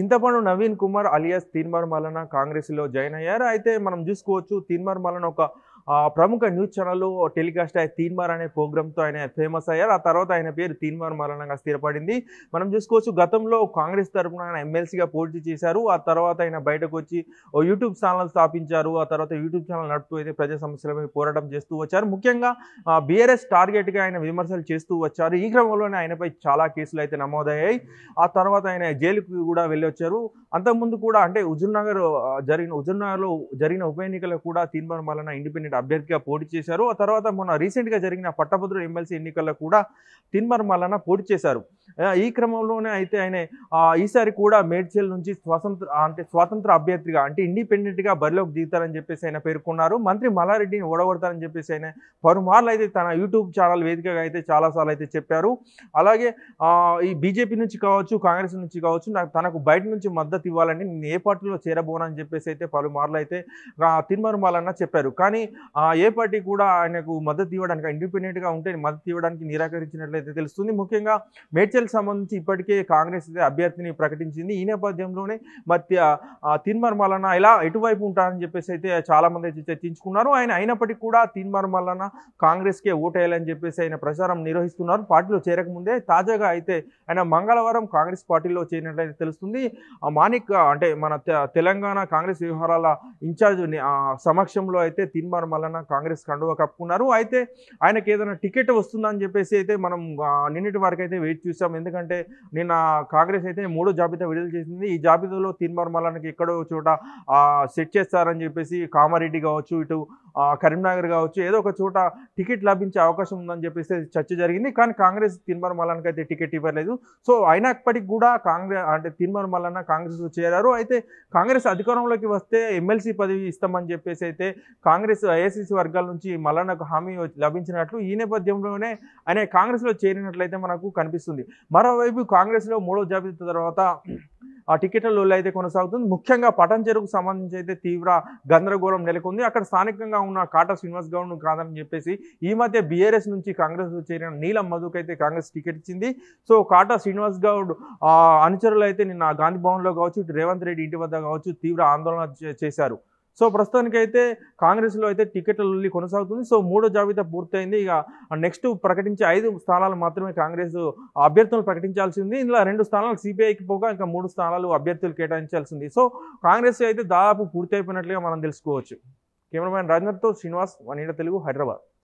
చింతపండు నవీన్ కుమార్ అలియాస్ తీన్మార్ మల్లన కాంగ్రెస్లో జాయిన్ అయ్యారు. అయితే మనం చూసుకోవచ్చు తీన్మార్ మలన ఒక ప్రముఖ న్యూస్ ఛానల్లో టెలికాస్ట్ అయ్యే తీన్మార్ అనే ప్రోగ్రామ్తో ఆయన ఫేమస్ అయ్యారు. ఆ తర్వాత ఆయన పేరు తీన్మార్ మరణంగా స్థిరపడింది. మనం చూసుకోవచ్చు గతంలో కాంగ్రెస్ తరఫున ఆయన ఎమ్మెల్సీగా పోటీ చేశారు. ఆ తర్వాత ఆయన బయటకు వచ్చి యూట్యూబ్ ఛానల్ స్థాపించారు. ఆ తర్వాత యూట్యూబ్ ఛానల్ నడుపుతూ అయితే ప్రజా సమస్యలపై పోరాటం చేస్తూ వచ్చారు. ముఖ్యంగా బీఆర్ఎస్ టార్గెట్గా ఆయన విమర్శలు చేస్తూ వచ్చారు. ఈ క్రమంలోనే ఆయనపై చాలా కేసులు అయితే నమోదయ్యాయి. ఆ తర్వాత ఆయన జైలుకు కూడా వెళ్ళి వచ్చారు అంతకుముందు కూడా అంటే హుజూర్నగర్ జరిగిన హుజూర్నగర్లో జరిగిన ఉప ఎన్నికలకు కూడా తీన్మార్ మల్లన ఇండిపెండెంట్ అభ్యర్థిగా పోటీ చేశారు. ఆ తర్వాత మొన్న రీసెంట్గా జరిగిన పట్టభద్రుడు ఎమ్మెల్సీ ఎన్నికల్లో కూడా తీన్మార్ మల్లన పోటీ చేశారు. ఈ క్రమంలోనే అయితే ఆయన ఈసారి కూడా మేడ్చల్ నుంచి స్వతంత్ర అంటే స్వాతంత్ర అభ్యర్థిగా అంటే ఇండిపెండెంట్గా బరిలోకి దిగుతారని చెప్పేసి ఆయన పేర్కొన్నారు. మంత్రి మల్లారెడ్డిని ఓడగొడతారని చెప్పేసి ఆయన పలుమార్లు అయితే తన యూట్యూబ్ ఛానల్ వేదికగా అయితే చాలాసార్లు అయితే చెప్పారు. అలాగే ఈ బీజేపీ నుంచి కావచ్చు కాంగ్రెస్ నుంచి కావచ్చు నాకు తనకు బయట నుంచి మద్దతు ఇవ్వాలని నేను ఏ పార్టీలో చేరబోనని చెప్పేసి అయితే పలుమార్లు అయితే తిన్మరుమాలన్న చెప్పారు. కానీ ఏ పార్టీ కూడా ఆయనకు మద్దతు ఇవ్వడానికి ఇండిపెండెంట్గా ఉంటే మద్దతు ఇవ్వడానికి నిరాకరించినట్లయితే తెలుస్తుంది. ముఖ్యంగా మేడ్చల్ సంబంధించి ఇప్పటికే కాంగ్రెస్ అభ్యర్థిని ప్రకటించింది. ఈ నేపథ్యంలోనే మధ్య తిన్మర్ ఇలా ఎటువైపు ఉంటారని చెప్పేసి అయితే చాలామంది అయితే చర్చించుకున్నారు. ఆయన అయినప్పటికీ కూడా తిన్మర్ కాంగ్రెస్కే ఓటేయాలని చెప్పేసి ఆయన ప్రచారం నిర్వహిస్తున్నారు. పార్టీలో చేరకముందే తాజాగా అయితే ఆయన మంగళవారం కాంగ్రెస్ పార్టీలో చేరినట్లయితే తెలుస్తుంది. మాణిక్ అంటే మన తె- తెలంగాణ కాంగ్రెస్ వ్యవహారాల ఇన్ఛార్జ్ సమక్షంలో అయితే తిన్మర్ మల్లన్న కాంగ్రెస్ కండువా కప్పుకున్నారు. అయితే ఆయనకి ఏదైనా టికెట్ వస్తుందని చెప్పేసి అయితే మనం నిన్నటి వరకు అయితే వెయిట్ చూసాం. ఎందుకంటే నిన్న కాంగ్రెస్ అయితే మూడో జాబితా విడుదల చేసింది. ఈ జాబితాలో తీర్మార్ మల్లన్నకి ఎక్కడో చోట సెట్ చేస్తారని చెప్పేసి కామారెడ్డి కావచ్చు ఇటు కరీంనగర్ కావచ్చు ఏదో ఒక చోట టికెట్ లభించే అవకాశం ఉందని చెప్పేసి చర్చ జరిగింది. కానీ కాంగ్రెస్ తిన్మర్ మల్లన్నకి అయితే టికెట్ ఇవ్వలేదు. సో అయినప్పటికీ కూడా కాంగ్రెస్ అంటే తిన్మర్ మల్లన్న కాంగ్రెస్లో చేరారు. అయితే కాంగ్రెస్ అధికారంలోకి వస్తే ఎమ్మెల్సీ పదవి ఇస్తామని చెప్పేసి అయితే కాంగ్రెస్ ఏసీసీ వర్గాల నుంచి మల్లన్నకు హామీ లభించినట్లు ఈ నేపథ్యంలోనే ఆయన కాంగ్రెస్లో చేరినట్లయితే మనకు కనిపిస్తుంది. మరోవైపు కాంగ్రెస్లో మూడో జాబితా తర్వాత ఆ టికెట్ల లొల్లి అయితే కొనసాగుతుంది. ముఖ్యంగా పటం చెరుకు సంబంధించి అయితే తీవ్ర గందరగోళం నెలకొంది. అక్కడ స్థానికంగా ఉన్న కాటా శ్రీనివాస్ గౌడ్ కాదని చెప్పేసి ఈ మధ్య బీఆర్ఎస్ నుంచి కాంగ్రెస్ చేరిన నీలం మధుకు అయితే కాంగ్రెస్ టికెట్ ఇచ్చింది. సో కాటా శ్రీనివాస్ గౌడ్ ఆ, అనుచరులు అయితే నిన్న గాంధీ భవన్లో కావచ్చు రేవంత్ రెడ్డి ఇంటి వద్ద కావచ్చు తీవ్ర ఆందోళన చేశారు. సో ప్రస్తుతానికైతే కాంగ్రెస్లో అయితే టికెట్ల లొల్లి కొనసాగుతుంది. సో మూడో జాబితా పూర్తయింది. ఇక నెక్స్ట్ ప్రకటించే ఐదు స్థానాలు మాత్రమే కాంగ్రెస్ అభ్యర్థులను ప్రకటించాల్సి ఉంది ఇందులో రెండు స్థానాలు సిపిఐకి పోగా ఇంకా మూడు స్థానాలు అభ్యర్థులు కేటాయించాల్సింది. సో కాంగ్రెస్ అయితే దాదాపు పూర్తి అయిపోయినట్లుగా మనం తెలుసుకోవచ్చు. కెమెరామ్యాన్ రాజేందర్తో శ్రీనివాస్ వన్ తెలుగు హైదరాబాద్.